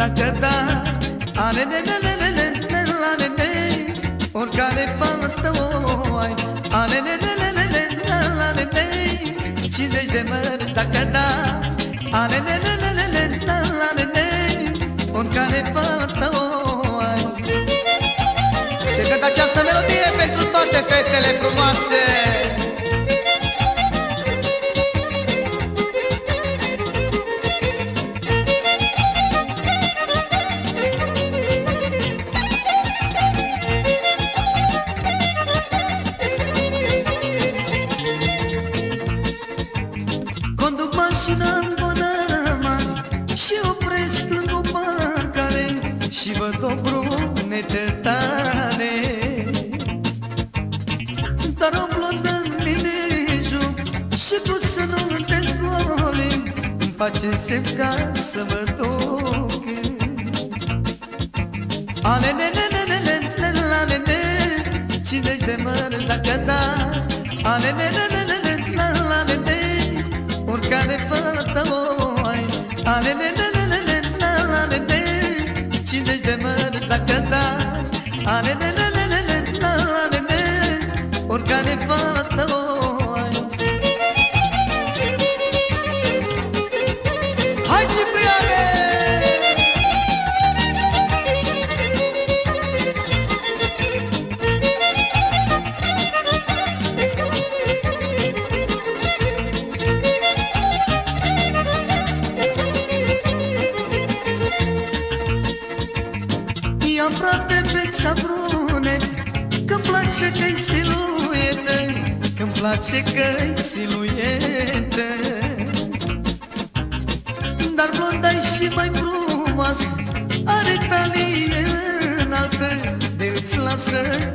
dacă da Ale ne ne ne ne ne ne la ne ne Oricare fată o ai Ale ne ne ne ne ne la la ne ne 50 de mărți dacă da Ale ne ne ne ne ne la la ne ne Oricare fată o ai Se cântă această melodie pentru toate fetele frumoase face semn ca să mă duc Ale ne ne ne ne ne ne la ne ne 50 de mărți dacă da Ale ne ne ne ne ne la la ne ne Oricare fată o ai Ale ne ne ne ne ne place că-i siluetă Dar blonda și mai frumoasă Are talie înaltă De îți lasă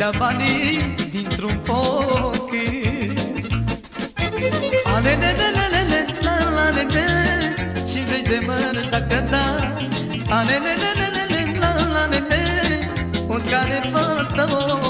Să-ți ia banii dintr-un foc. Ale ne ne ne ne ne la la ne ne 50 de mărți dacă da. Ale ne ne ne ne ne la la ne ne Oricare fată o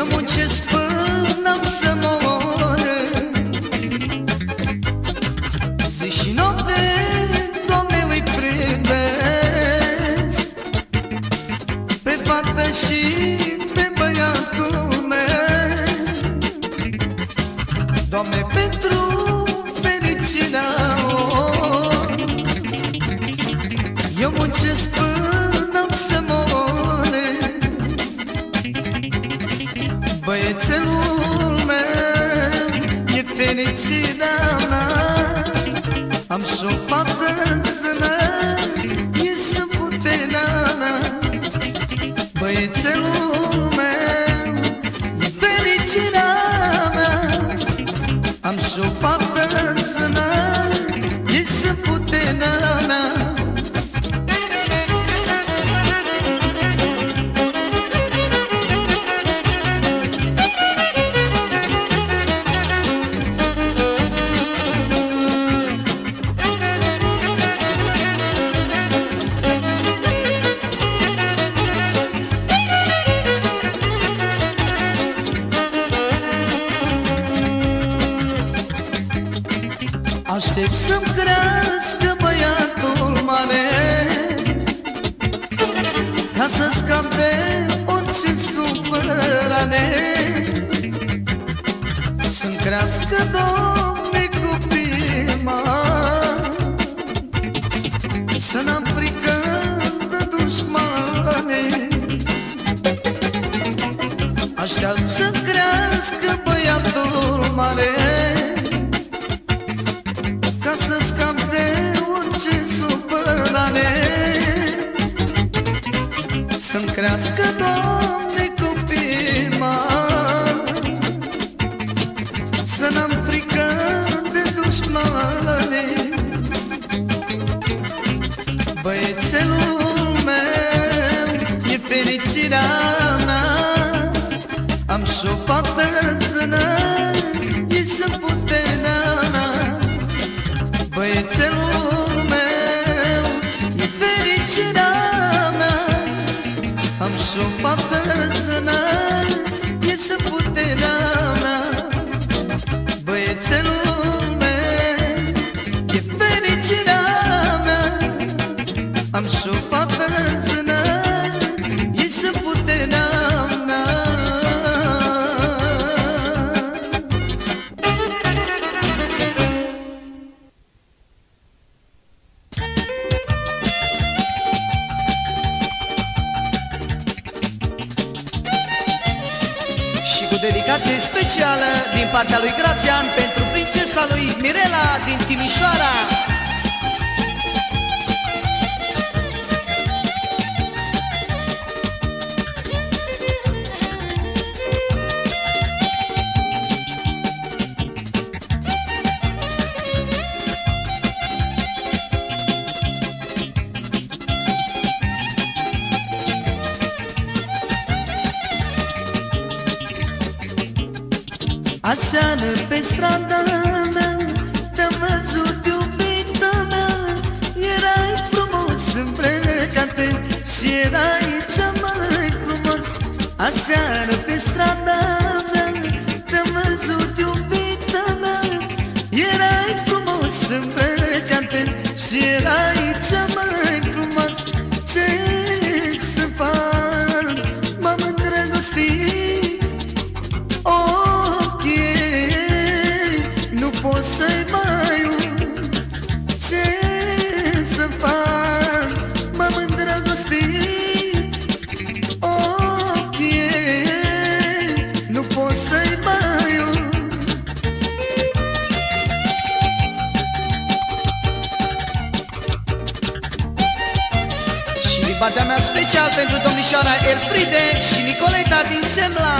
Yo muchas Să-mi să crească băiatul mare. Ca să scap de orice supărare. Să-mi crească doar bezna E să puterea mea Băiețelul meu E fericirea mea. Am și o Aseară pe strada mea Te-am văzut iubita mea. Erai frumos îmbrăcată Și erai cea mai frumos Aseară pe strada mea din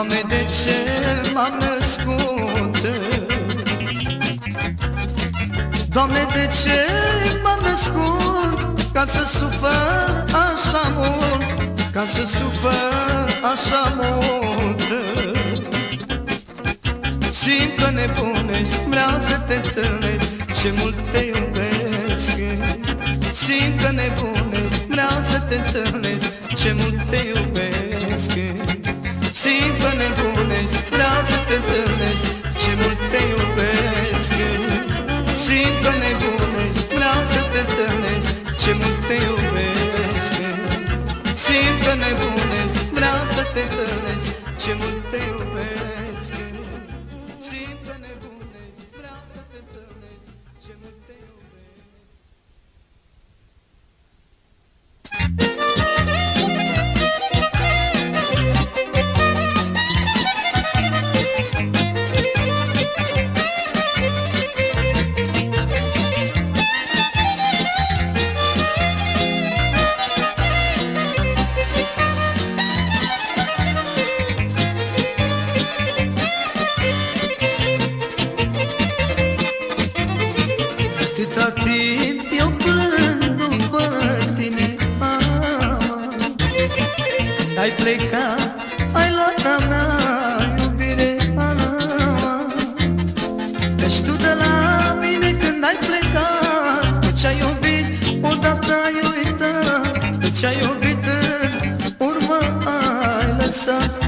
Doamne, de ce m-am născut? Doamne, de ce m-am născut? Ca să sufăr așa mult Ca să sufăr așa mult Simt că nebunesc, vreau să te întâlnesc Ce mult te iubesc Simt că nebunesc, vreau să te întâlnesc Ce mult te iubesc sun.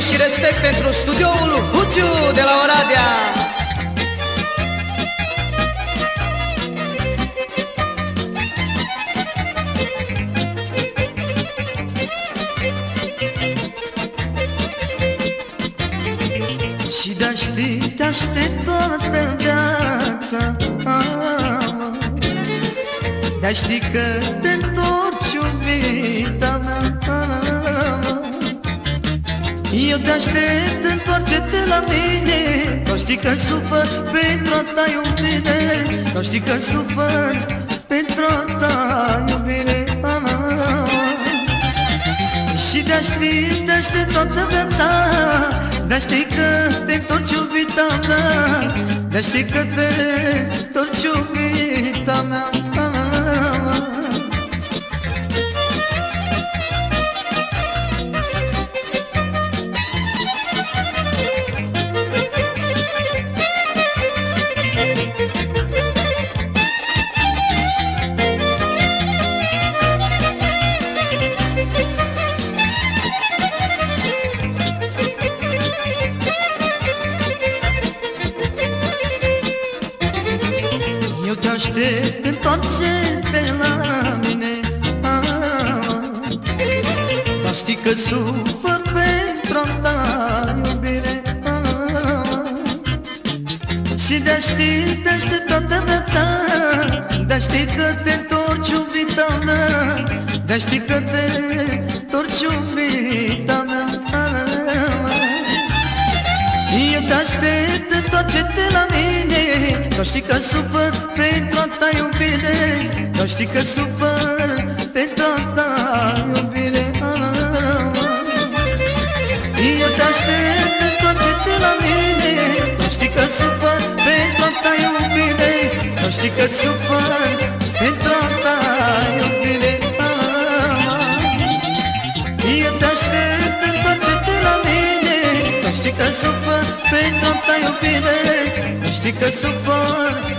Și respect pentru studioul Huțiu de la Oradea. Aștept toată viața Dar știi că te te aștept, întoarce-te la mine. Că știi că sufăr pentru a ta iubire. Că știi că sufăr pentru a ta iubire Și de-a ști, de aștept toată viața dar știi că te întorci iubita mea. Dar știi că te întorci iubita mea că sufăr pentru a ta iubire Eu te aștept, întoarce-te la mine Nu știi că sufăr pentru a ta iubire Nu știi că sufăr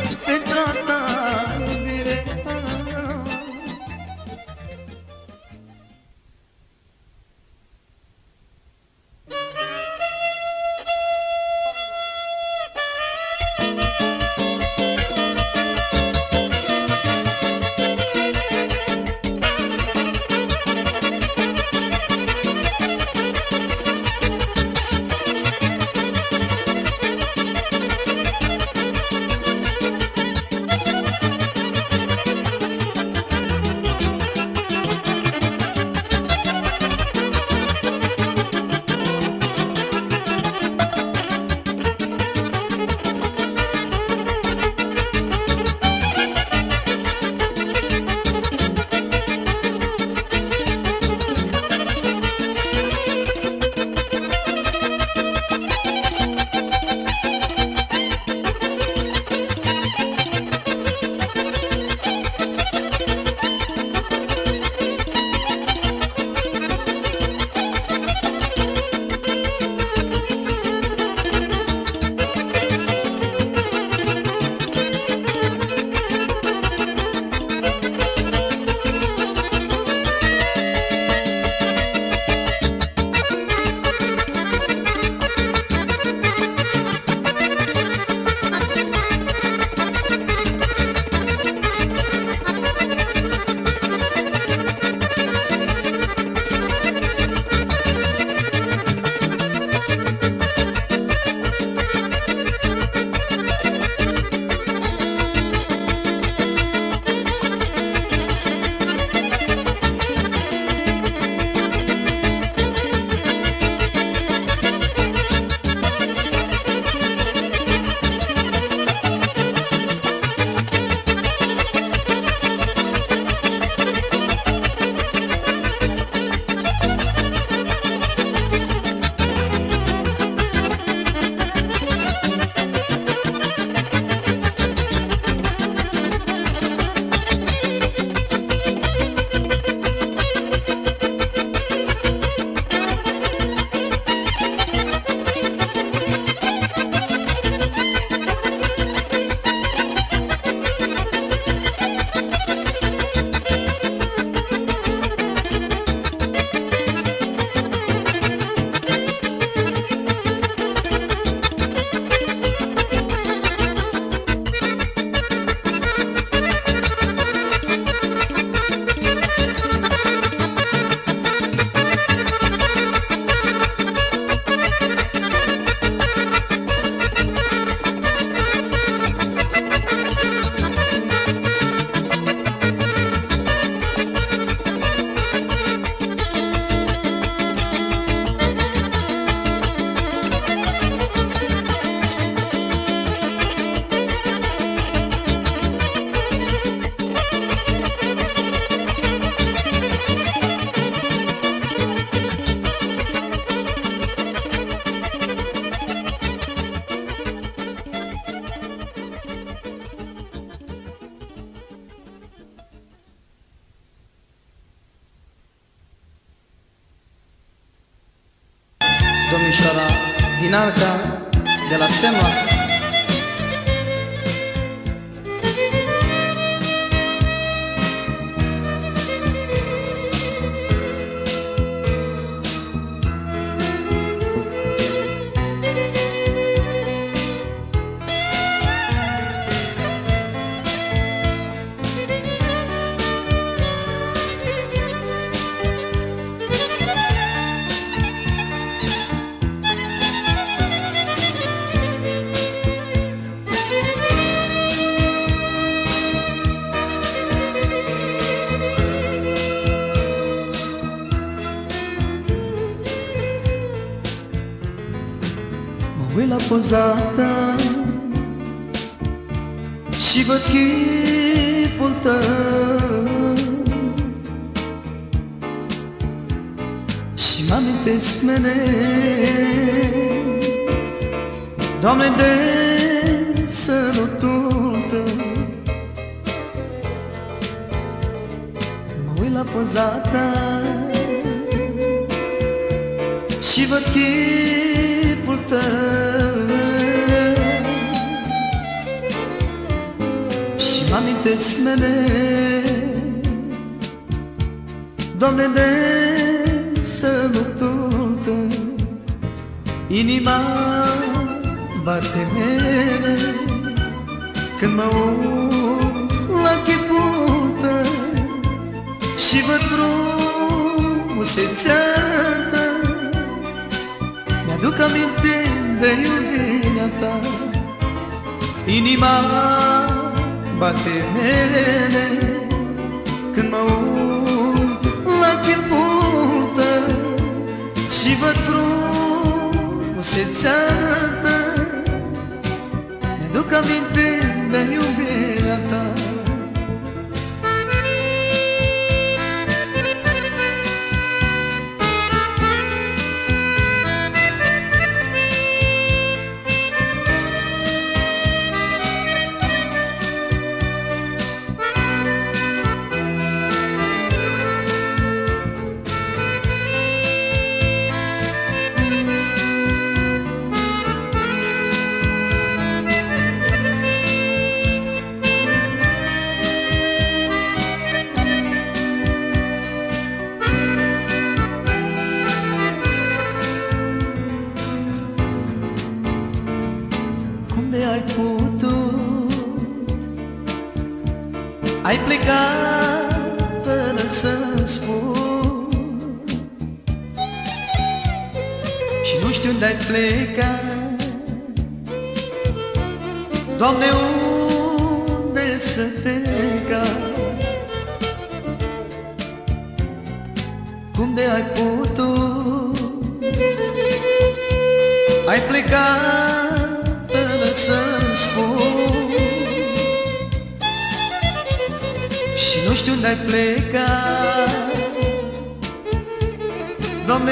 uit la poza ta Și văd chipul tău. Și mă amintesc mereu. Doamne, de sărutul tău. Mă uit la poza ta. Și văd chipul amintesc mereu. Doamne, de sărutul tău Inima bate mereu. Când mă uit la chipul tău Și văd frumusețea ta Mi-aduc aminte de iubirea ta. Inima bate mele. Când mă uit la chipul tău Și văd frumusețea ta Mi-aduc aminte de iubirea să te Cum de ai putut? Ai plecat să-mi spun. Și nu știu unde ai plecat. Doamne,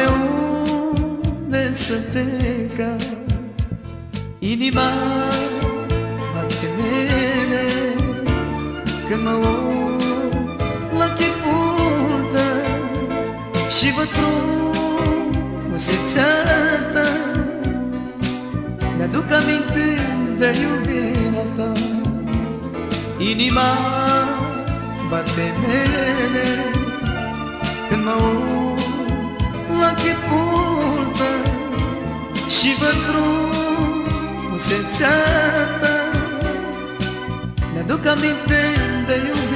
unde să te ca Inima Când mă uit la chipul tău Și văd frumusețea ta mi-aduc aminte de iubirea ta. Inima bate mele. Când mă uit la chipul tău Și văd frumusețea ta Mi-aduc aminte de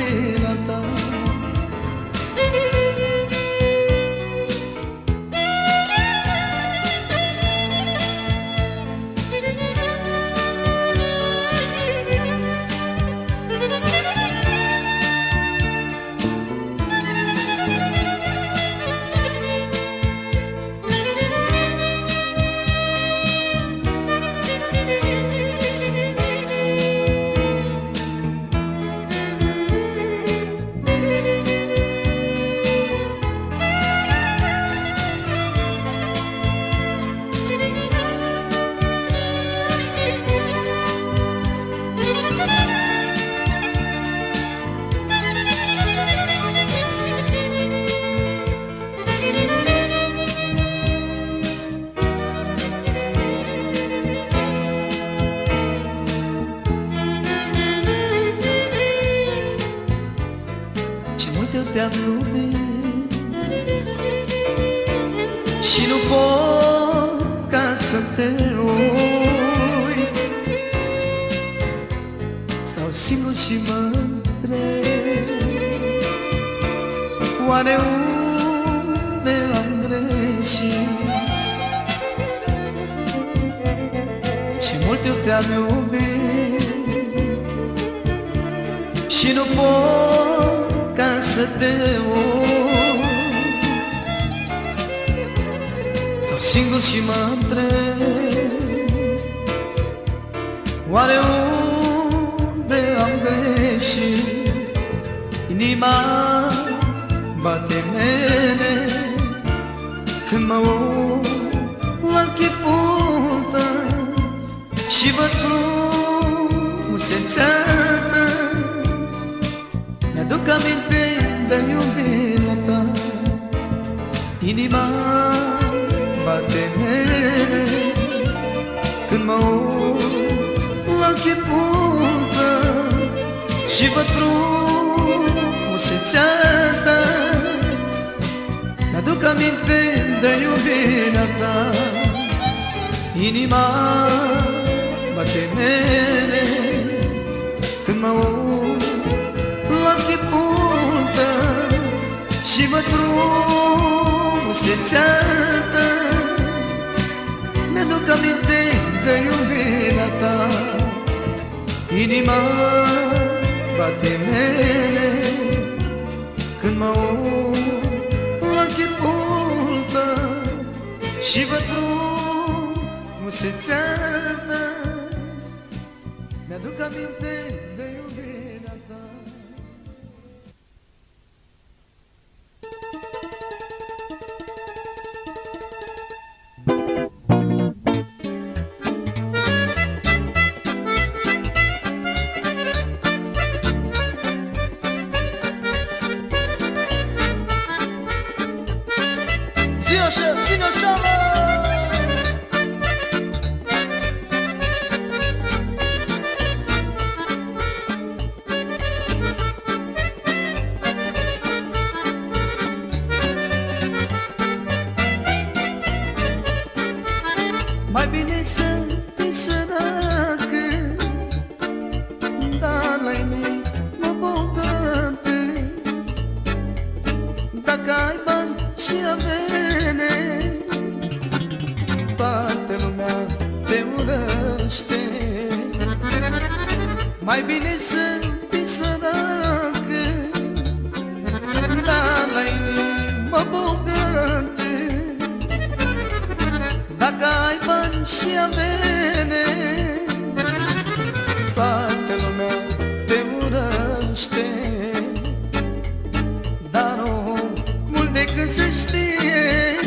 și frumusețea ta Mi-aduc aminte de iubirea ta. Inima bate mele. Când mă uit la chipul tău Și văd frumusețea ta Mi-aduc aminte se știe.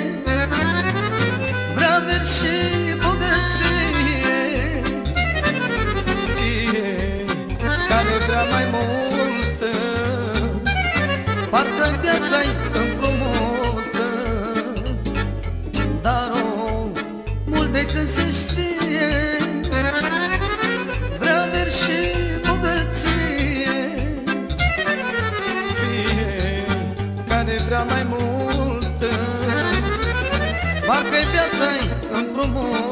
Vrea meri și bogăție. Fie care vrea mai mult Parcă viața-i bumbum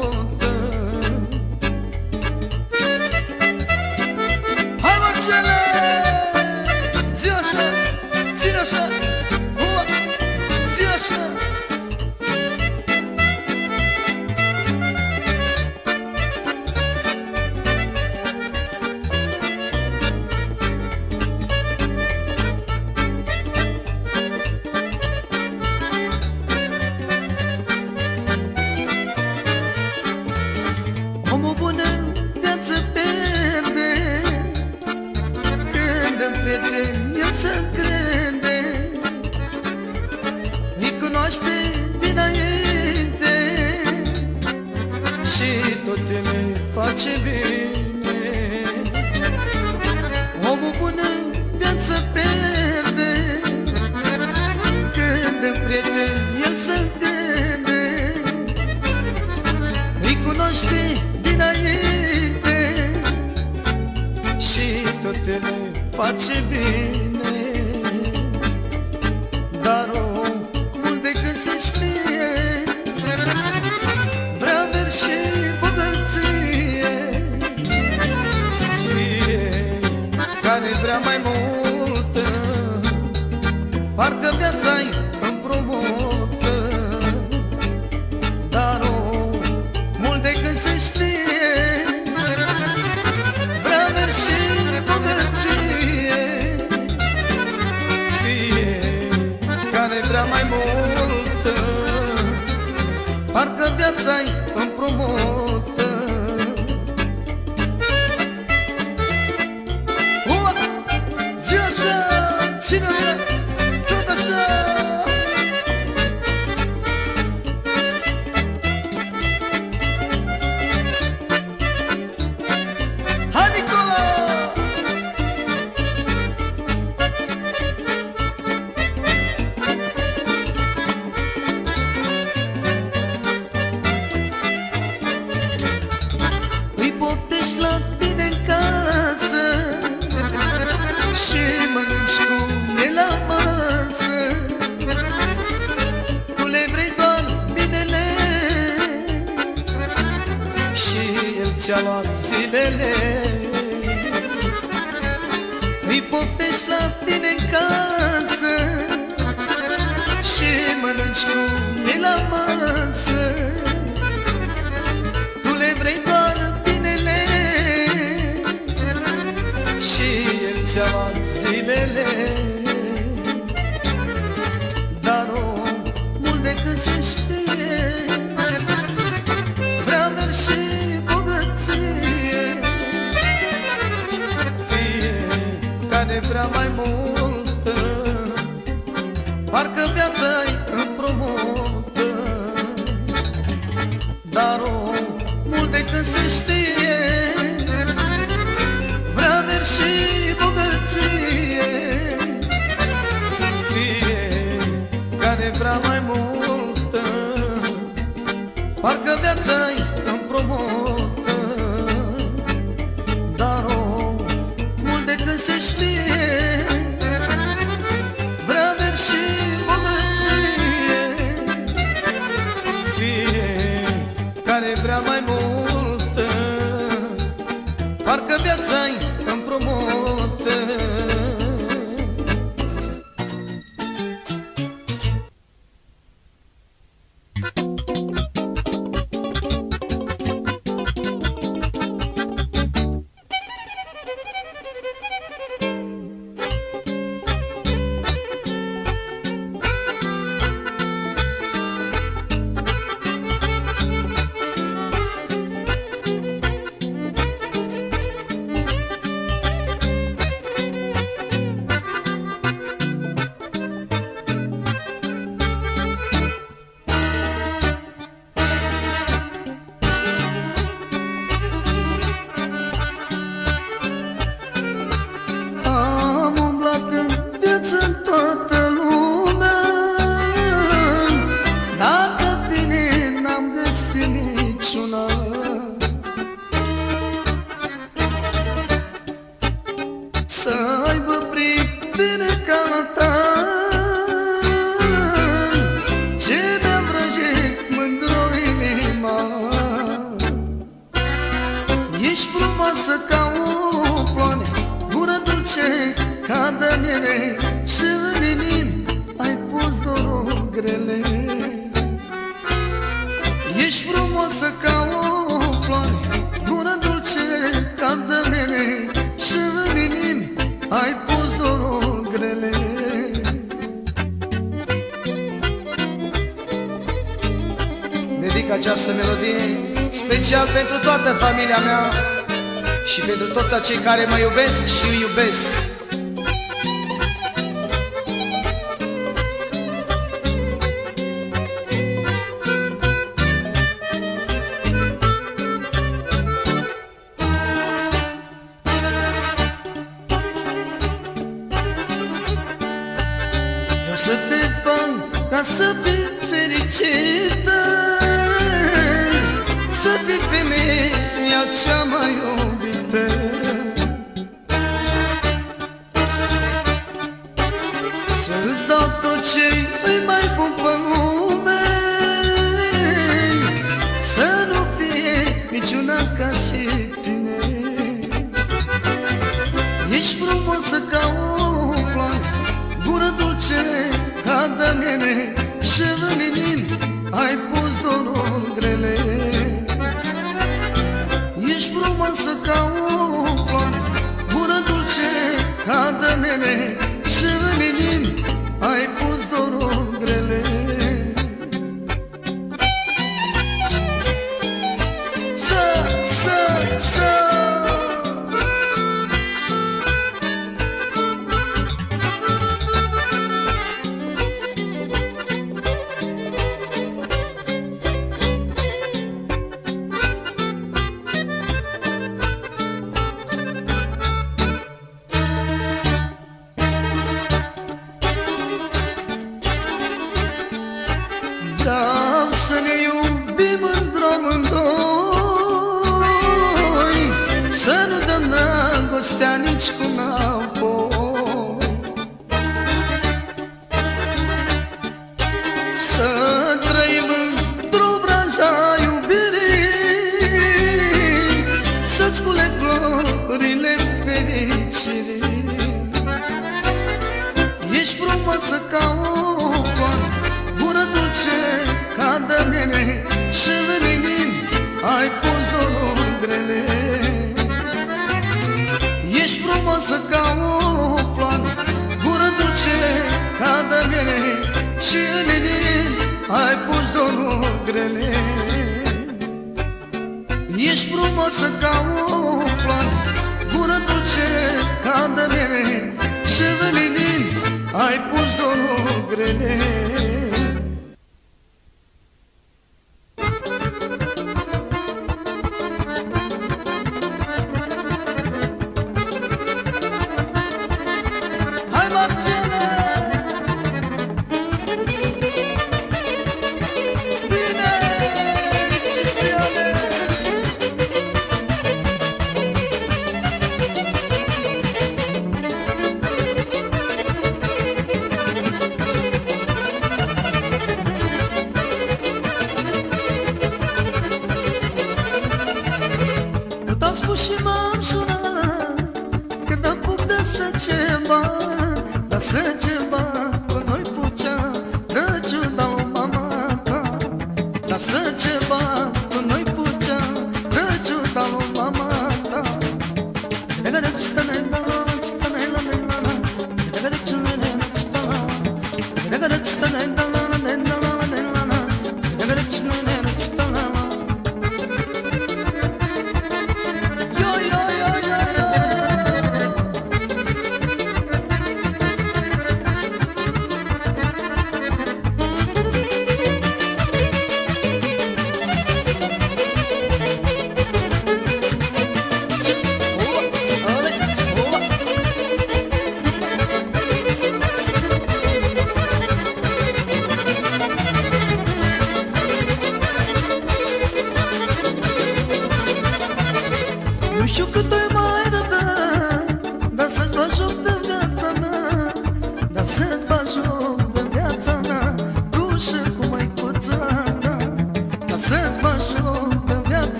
прямо existir Parcă viața-i împrumută Dar omul de când se știe mirele Ești frumoasă ca o floare Bună dulce ca dălele. Și în inimi ai pus dorul grele. Dedic această melodie special pentru toată familia mea și pentru toți acei care mă iubesc și iubesc.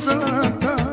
Santa.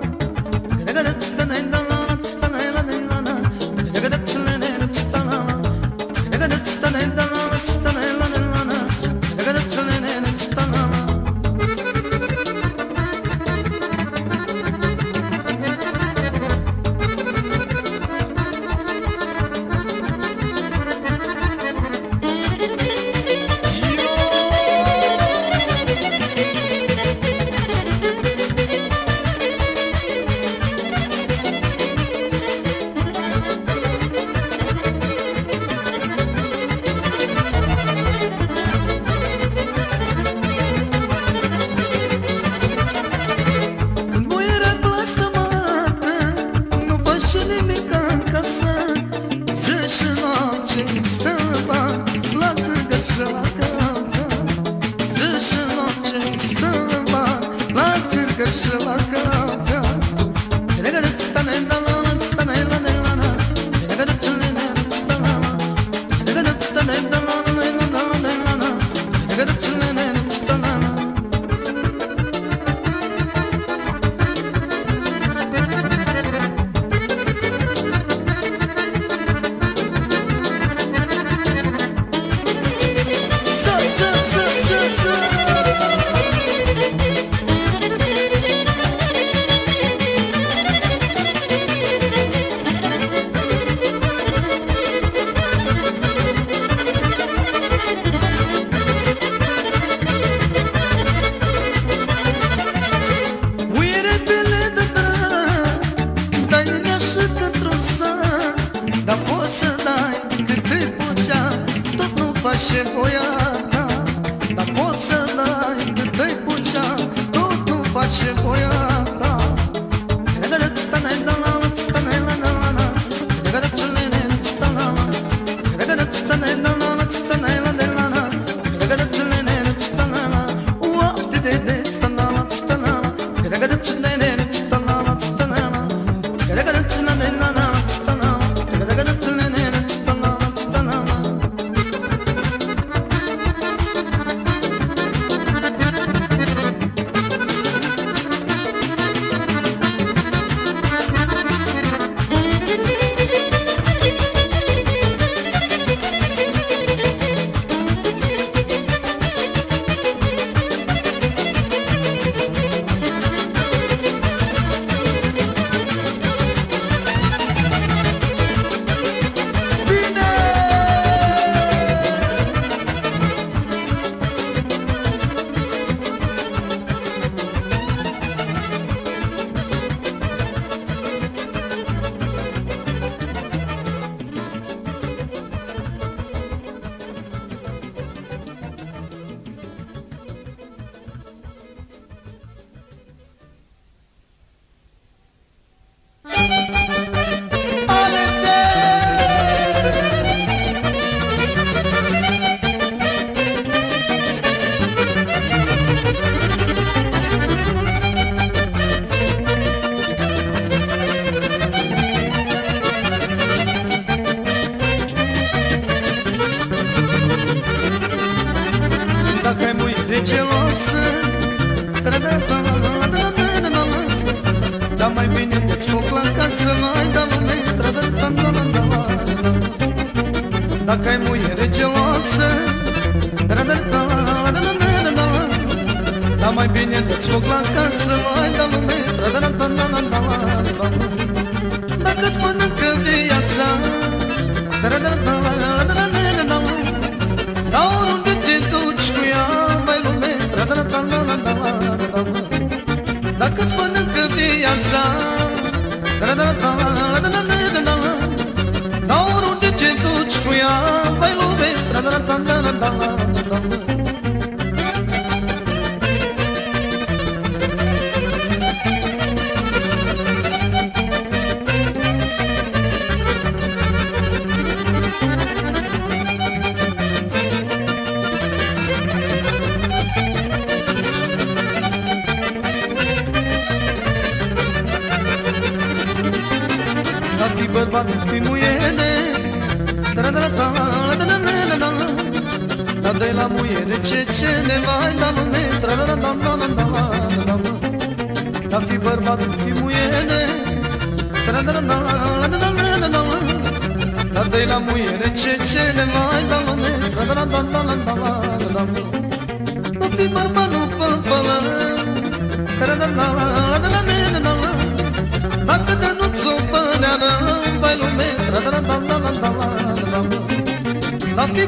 fi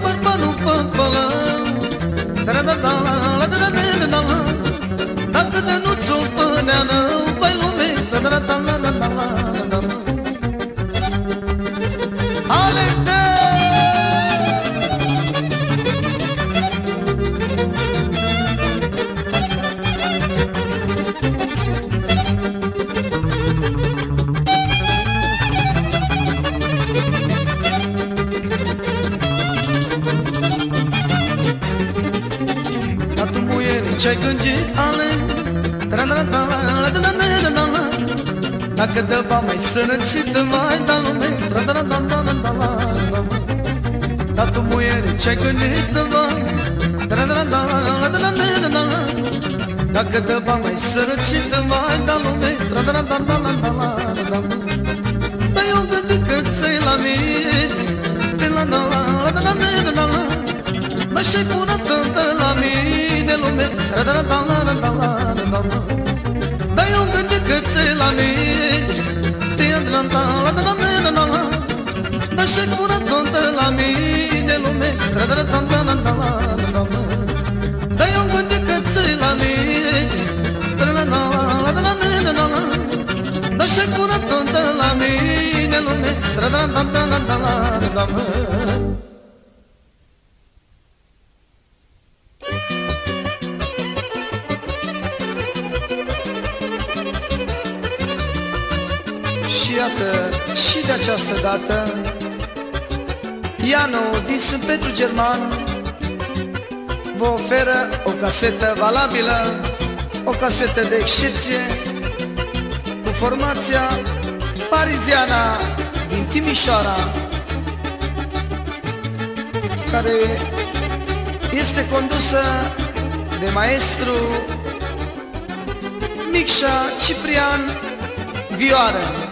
da la, Dacă de nu-ți o pânea sărăcită, vai, da lume da da da da da da da la Da tu muiere ce-ai gândită, vai da da da da da da da da da la Dacă de bani ai sărăcită, vai, da lume da da da da da da da la da Da eu gândi că ți-ai la mine De la da la da da da da la Da și-ai punat de la mine lume da da da da da da da da Da eu gândi că ți-ai la mine cânta La da da da da la. Da, și bună tontă la mine lume. Da da da da da da da da, da, da, gând de căței la mine. Da da da da la da da da da la. Da, și bună tontă la mine lume. Da da da da da da da da această dată. Iano din Sfânt Petru German. Vă oferă o casetă valabilă O casetă de excepție Cu formația pariziana din Timișoara Care este condusă de maestru Micșa Ciprian Vioară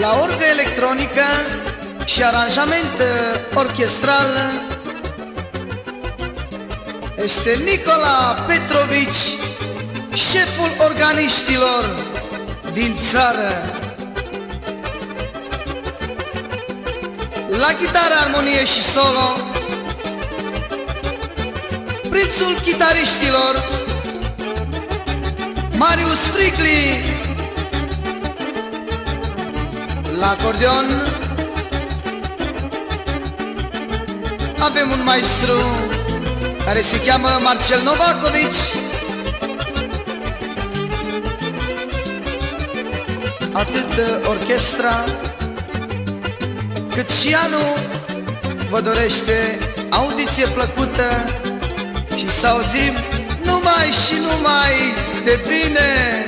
La orgă electronică și aranjament orchestral Este Nicola Petrovici, șeful organiștilor din țară. La chitară, armonie și solo Prințul chitariștilor Marius Fricli La acordeon. Avem un maestru Care se cheamă Marcel Novakovici. Atât orchestra Cât și anul Vă dorește audiție plăcută Și să auzim numai și numai de bine